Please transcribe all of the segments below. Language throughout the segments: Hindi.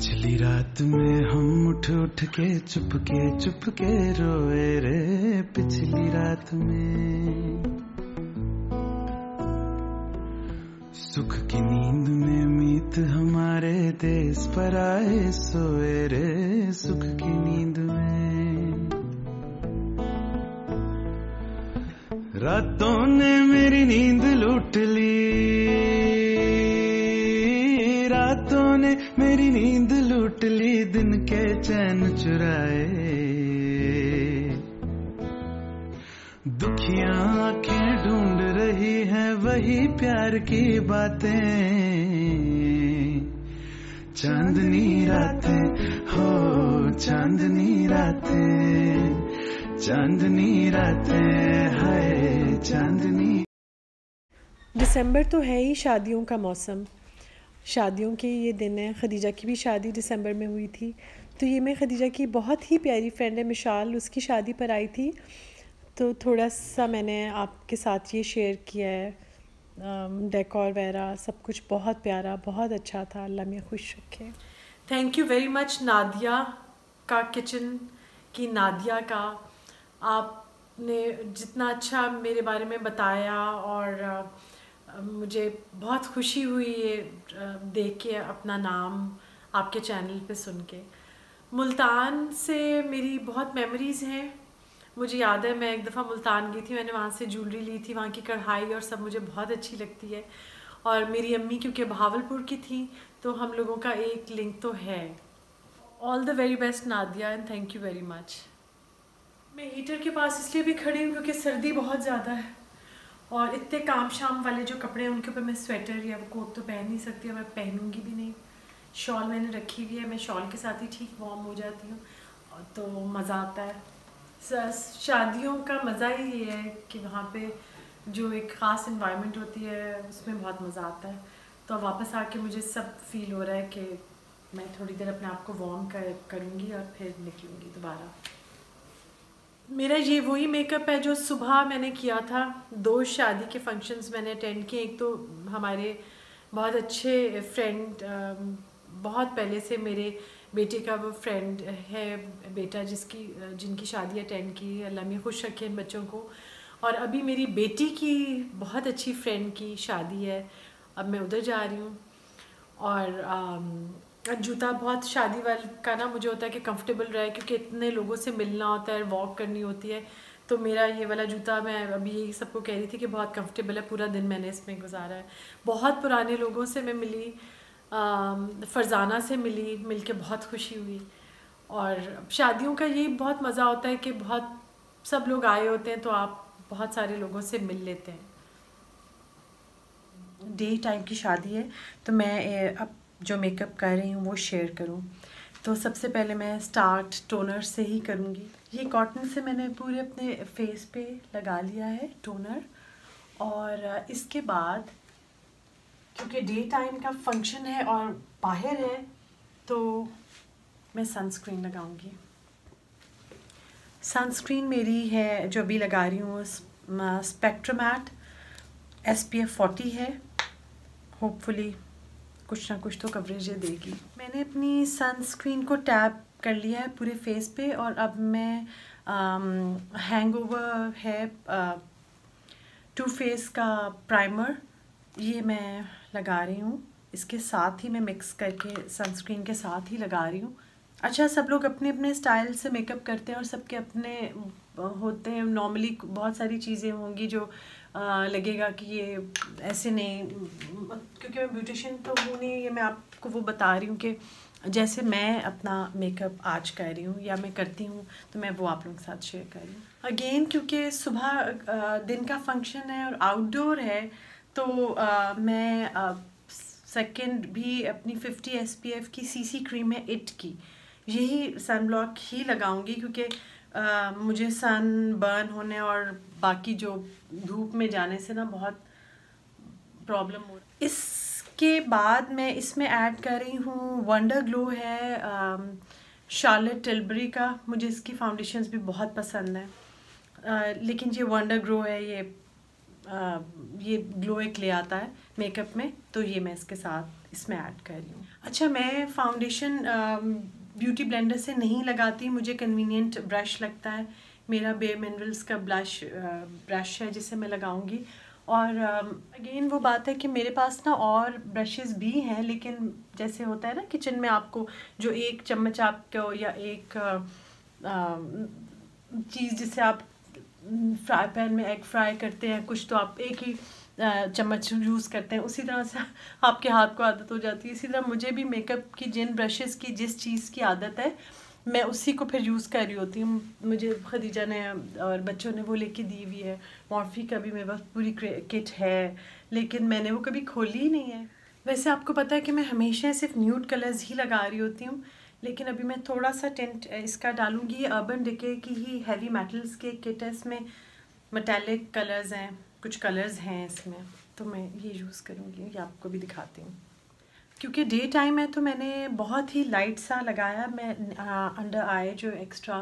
पिछली रात में हम उठ उठ के चुप के चुप के रोए रे पिछली रात में। सुख की नींद में मीत हमारे देश पर आए, सोए रे सुख की नींद में। रातों ने मेरी नींद लूट ली। नींद लूट ली, दिन के चैन चुराए। दुखिया आँखें ढूंढ रही हैं, वही प्यार की बातें। चांदनी रातें, हो, चांदनी रातें। चांदनी रातें, हाय, चांदनी। दिसंबर तो है ही शादियों का मौसम। शादियों के ये दिन हैं। खदीजा की भी शादी दिसंबर में हुई थी। तो ये मैं खदीजा की बहुत ही प्यारी फ्रेंड है, मिशाल। उसकी शादी पर आई थी। तो थोड़ा सा मैंने आपके साथ ये शेयर किया है। डेकोर वगैरह, सब कुछ बहुत प्यारा, बहुत अच्छा था। अल्लाह में खुश रखे। Thank you very much Nadia का किचन की नादिया का। आपने जितना अच्छा मेरे बारे में बताया और मुझे बहुत खुशी हुई ये देख के अपना नाम आपके चैनल पे सुन के। मुल्तान से मेरी बहुत मेमोरीज़ हैं। मुझे याद है, मैं एक दफ़ा मुल्तान गई थी, मैंने वहाँ से ज्वेलरी ली थी, वहाँ की कढ़ाई और सब मुझे बहुत अच्छी लगती है। और मेरी अम्मी, क्योंकि भावलपुर की थी तो हम लोगों का एक लिंक तो है। All the very best Nadia and thank you very much मैं हीटर के पास इसलिए भी खड़ी हूँ क्योंकि सर्दी बहुत ज़्यादा है। और इतने काम शाम वाले जो कपड़े हैं, उनके ऊपर मैं स्वेटर या वो कोट तो पहन नहीं सकती और मैं पहनूँगी भी नहीं। शॉल मैंने रखी हुई है, मैं शॉल के साथ ही ठीक वार्म हो जाती हूँ। तो मज़ा आता है। शादियों का मज़ा ही ये है कि वहाँ पे जो एक ख़ास इन्वायरमेंट होती है, उसमें बहुत मज़ा आता है। तो वापस आके मुझे सब फील हो रहा है कि मैं थोड़ी देर अपने आप को वार्म कर, करूँगी और फिर निकलूँगी दोबारा। मेरा ये वही मेकअप है जो सुबह मैंने किया था। दो शादी के फ़ंक्शंस मैंने अटेंड किए। एक तो हमारे बहुत अच्छे फ्रेंड बहुत पहले से मेरे बेटे का वो फ्रेंड है, बेटा जिसकी, जिनकी शादी अटेंड की अल्लाह में खुश रखे इन बच्चों को। और अभी मेरी बेटी की बहुत अच्छी फ्रेंड की शादी है। अब मैं उधर जा रही हूँ। और जूता बहुत शादी वाल का ना मुझे होता है कि कंफर्टेबल रहे, क्योंकि इतने लोगों से मिलना होता है वॉक करनी होती है। तो मेरा ये वाला जूता मैं अभी यही सबको कह रही थी कि बहुत कंफर्टेबल है, पूरा दिन मैंने इसमें गुजारा है। बहुत पुराने लोगों से मैं मिली फ़रज़ाना से मिली मिल के बहुत खुशी हुई। और शादियों का यही बहुत मज़ा होता है कि बहुत सब लोग आए होते हैं तो आप बहुत सारे लोगों से मिल लेते हैं। डे टाइम की शादी है तो मैं अब जो मेकअप कर रही हूँ, वो शेयर करूँ। तो सबसे पहले मैं स्टार्ट टोनर से ही करूँगी। ये कॉटन से मैंने पूरे अपने फेस पे लगा लिया है टोनर और इसके बाद, क्योंकि डे टाइम का फ़ंक्शन है और बाहर है तो मैं सनस्क्रीन लगाऊँगी। सनस्क्रीन मेरी है, जो अभी लगा रही हूँ स्पेक्ट्रोमैट एस पी एफ़ फोर्टी है। होपफुली कुछ ना कुछ तो कवरेज ये देगी। मैंने अपनी सनस्क्रीन को टैप कर लिया है पूरे फेस पे और अब मैं हैंग ओवर है टू फेस का प्राइमर ये मैं लगा रही हूँ। इसके साथ ही मैं मिक्स करके सनस्क्रीन के साथ ही लगा रही हूँ। अच्छा सब लोग अपने अपने स्टाइल से मेकअप करते हैं और सबके अपने होते हैं। नॉर्मली बहुत सारी चीज़ें होंगी जो आ, लगेगा कि ये ऐसे नहीं क्योंकि मैं ब्यूटिशियन तो हूँ नहीं ये मैं आपको वो बता रही हूँ कि जैसे मैं अपना मेकअप आज कर रही हूँ या मैं करती हूँ तो मैं वो आप लोगों के साथ शेयर कर रही हूँ। अगेन क्योंकि सुबह दिन का फ़ंक्शन है और आउटडोर है तो आ, मैं सेकंड भी अपनी 50 एस की सीसी क्रीम है इट की। यही सन ब्लॉक ही लगाऊँगी क्योंकि मुझे सन बर्न होने और बाकी जो धूप में जाने से ना बहुत प्रॉब्लम हो इसके बाद मैं इसमें ऐड कर रही हूँ वंडर ग्लो है शार्लेट टिलबरी का। मुझे इसकी फाउंडेशंस भी बहुत पसंद है। आ, लेकिन ये वंडर ग्लो है ये आ, ये ग्लो एक ले आता है मेकअप में तो ये मैं इसके साथ इसमें ऐड कर रही हूँ। अच्छा मैं फाउंडेशन ब्यूटी ब्लेंडर से नहीं लगाती, मुझे कन्वीनियंट ब्रश लगता है। मेरा बे मिनरल्स का ब्लश ब्रश है जिसे मैं लगाऊँगी। और अगेन वो बात है कि मेरे पास ना और ब्रशेस भी हैं, लेकिन जैसे होता है ना किचन में आपको जो एक चम्मच आपको या एक चीज़ जिसे आप फ्राई पैन में एग फ्राई करते हैं, कुछ तो आप एक ही चम्मच यूज़ करते हैं। उसी तरह से आपके हाथ को आदत हो जाती है। इसी तरह मुझे भी मेकअप की जिन ब्रशेज़ की, जिस चीज़ की आदत है, मैं उसी को फिर यूज़ कर रही होती हूँ। मुझे खदीजा ने और बच्चों ने वो लेके दी हुई है। मॉर्फी का भी मेरे पास पूरी किट है, लेकिन मैंने वो कभी खोली ही नहीं है। वैसे आपको पता है कि मैं हमेशा सिर्फ़ न्यूड कलर्स ही लगा रही होती हूँ, लेकिन अभी मैं थोड़ा सा टेंट इसका डालूँगी। अर्बन डिके की ही हैवी मेटल्स के किट है। इसमें मेटेलिक कलर्स हैं। कुछ कलर्स हैं इसमें तो मैं ये यूज़ करूँगी, ये आपको भी दिखाती हूँ। क्योंकि डे टाइम है तो मैंने बहुत ही लाइट सा लगाया, मैं अंडर आई जो एक्स्ट्रा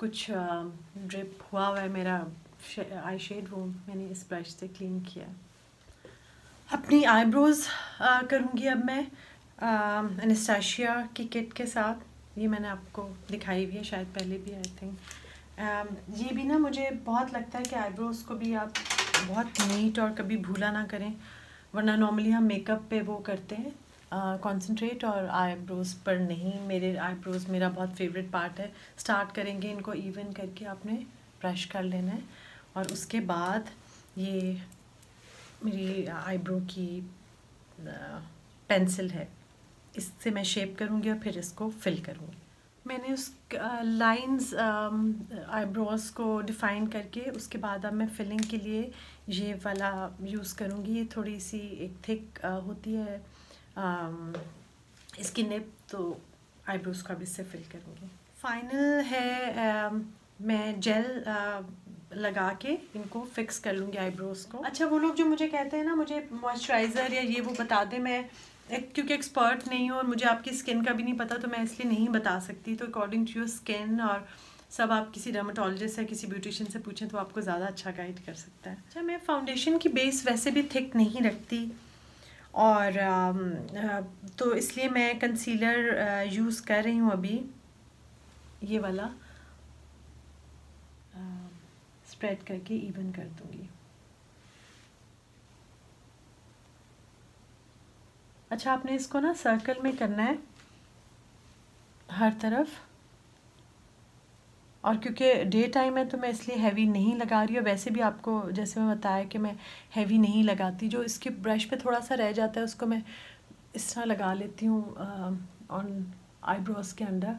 कुछ ड्रिप हुआ हुआ है, मेरा आई शेड वो मैंने इस ब्रश से क्लीन किया। अपनी आईब्रोज़ करूँगी अब मैं अनस्टाशिया की किट के साथ। ये मैंने आपको दिखाई भी है, शायद पहले भी आई थिंक ये भी ना मुझे बहुत लगता है कि आईब्रोज़ को भी आप बहुत नीट और कभी भूला ना करें, वरना नॉर्मली हम मेकअप पे वो करते हैं कंसंट्रेट और आईब्रोज़ पर नहीं, मेरे आईब्रोज़ मेरा बहुत फेवरेट पार्ट है। स्टार्ट करेंगे इनको इवन करके आपने ब्रश कर लेना है। और उसके बाद ये मेरी आईब्रो की पेंसिल है। इससे मैं शेप करूँगी और फिर इसको फिल करूँगी। मैंने उस लाइंस आईब्रोज को डिफ़ाइन करके उसके बाद अब मैं फिलिंग के लिए ये वाला यूज़ करूँगी। ये थोड़ी सी एक थिक होती है आ, इसकी निप तो आईब्रोज का भी इससे फिल करूँगी। फाइनल है आ, मैं जेल लगा के इनको फिक्स कर लूँगी आईब्रोज को। अच्छा वो लोग जो मुझे कहते हैं ना मुझे मॉइस्चराइज़र या ये वो बता दें मैं क्योंकि एक्सपर्ट नहीं हूँ और मुझे आपकी स्किन का भी नहीं पता तो मैं इसलिए नहीं बता सकती। तो अकॉर्डिंग टू योर स्किन और सब आप किसी डर्माटोलॉजिस्ट या किसी ब्यूटिशियन से पूछें तो आपको ज़्यादा अच्छा गाइड कर सकता है। अच्छा मैं फाउंडेशन की बेस वैसे भी थिक नहीं रखती और तो इसलिए मैं कंसीलर यूज़ कर रही हूँ अभी। ये वाला स्प्रेड करके इवन कर दूँगी। अच्छा आपने इसको ना सर्कल में करना है, हर तरफ़। और क्योंकि डे टाइम है तो मैं इसलिए हैवी नहीं लगा रही हूँ। वैसे भी आपको, जैसे मैं बताया कि मैं हैवी नहीं लगाती, जो इसके ब्रश पे थोड़ा सा रह जाता है, उसको मैं इस तरह लगा लेती हूँ ऑन आईब्रोज के अंडर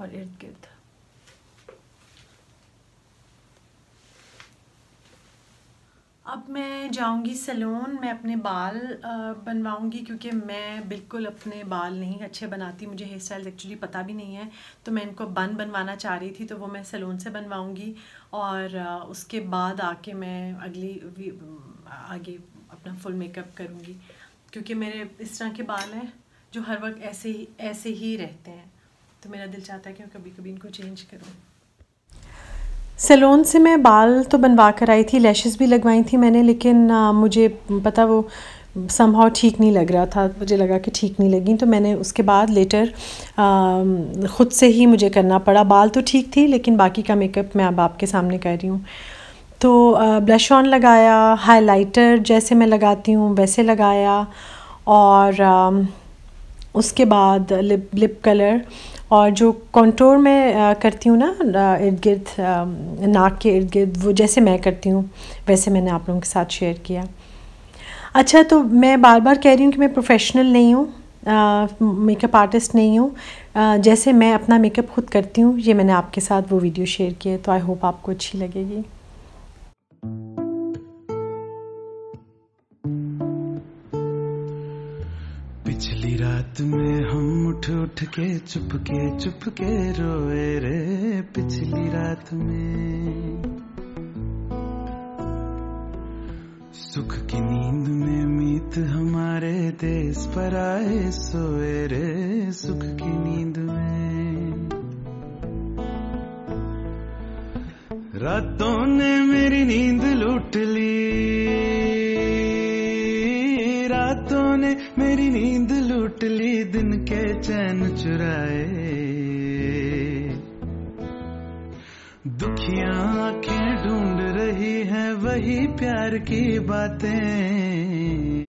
और इर्द गिर्द अब मैं जाऊँगी सैलून, मैं अपने बाल बनवाऊँगी क्योंकि मैं बिल्कुल अपने बाल नहीं अच्छे बनाती, मुझे हेयर स्टाइल एक्चुअली पता भी नहीं है। तो मैं इनको बन बनवाना चाह रही थी तो वो मैं सैलून से बनवाऊँगी और उसके बाद आके मैं अगली आगे अपना फुल मेकअप करूँगी। क्योंकि मेरे इस तरह के बाल हैं जो हर वक्त ऐसे ही ऐसे ही रहते हैं। तो मेरा दिल चाहता है कि मैं कभी कभी इनको चेंज करूँ। सैलून से मैं बाल तो बनवा कर आई थी लैशेस भी लगवाई थी मैंने लेकिन आ, मुझे पता वो समहाउ ठीक नहीं लग रहा था मुझे लगा कि ठीक नहीं लगी तो मैंने उसके बाद लेटर ख़ुद से ही मुझे करना पड़ा। बाल तो ठीक थी लेकिन बाकी का मेकअप मैं अब आपके सामने कर रही हूँ। तो ब्लश ऑन लगाया हाइलाइटर जैसे मैं लगाती हूँ वैसे लगाया और आ, उसके बाद लिप लिप कलर और जो कंटूर में करती हूँ ना इर्द गिर्द नाक के इर्द गिर्द, वो जैसे मैं करती हूँ, वैसे मैंने आप लोगों के साथ शेयर किया। अच्छा तो मैं बार बार कह रही हूँ कि मैं प्रोफेशनल नहीं हूँ मेकअप आर्टिस्ट नहीं हूँ जैसे मैं अपना मेकअप खुद करती हूँ, ये मैंने आपके साथ वो वीडियो शेयर किया तो आई होप आपको अच्छी लगेगी। उठ उठ के, चुप के चुप के रोए रे पिछली रात में। सुख की नींद में मीत हमारे देश पर आए, सोए रे सुख की नींद में। रातों ने मेरी नींद लूट ली मेरी नींद लूट ली, दिन के चैन चुराए। दुखिया आँखें ढूंढ रही है, वही प्यार की बातें।